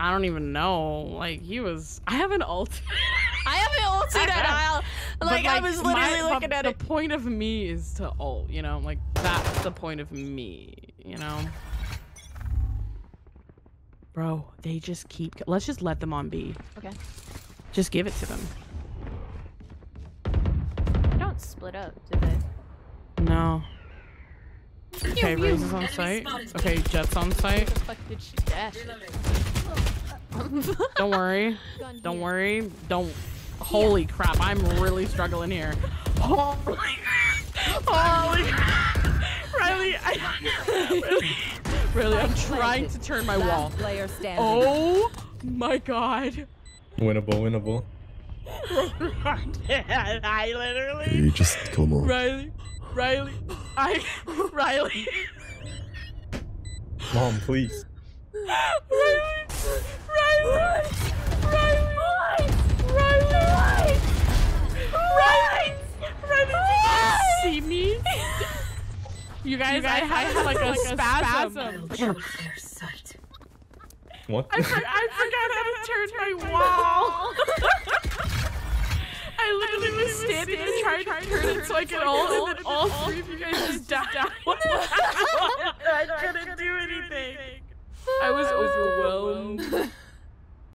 I don't even know. Like he was. I have an ult. I haven't ulted at all. But, Like, I was literally my- looking but at the it. point of me is to ult. You know, like that's the point of me. You know. Bro, they just keep. Let's just let them on B. Okay. Just give it to them. They don't split up, do they? No. Okay, Raze is on site. Okay, Jett's on site. The fuck did she dash? Don't worry. Gun Don't here. worry. Don't. Holy crap! I'm really struggling here. Holy. Holy. Riley, I, really, I'm trying to turn my wall. Last player standing. Oh my god. Winnable, winnable. I literally. You just kill them all. Riley, Riley, I, Riley, Mom, please. Riley, Riley, Riley, Riley, Riley, Riley, did you see me? You guys, I, I had like a spasm. Their sight. What? I, for, I forgot how to turn my wall. I literally was standing and trying to turn it so I could all, and then all three I couldn't do anything. I was overwhelmed.